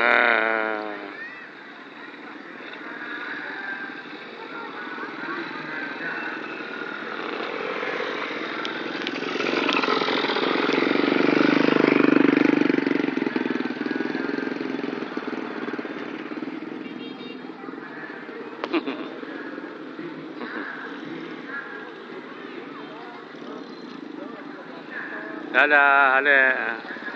음. لا لا لا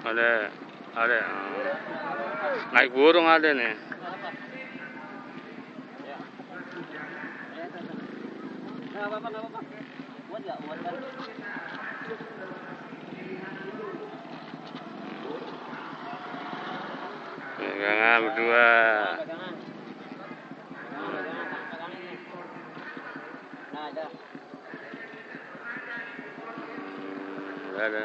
Ada, ada. Naik burung ada nih. Pegangan berdua. Nah, ada.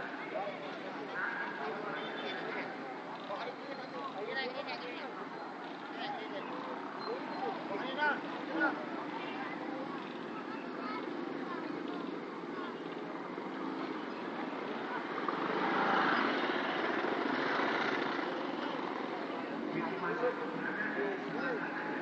Thank you.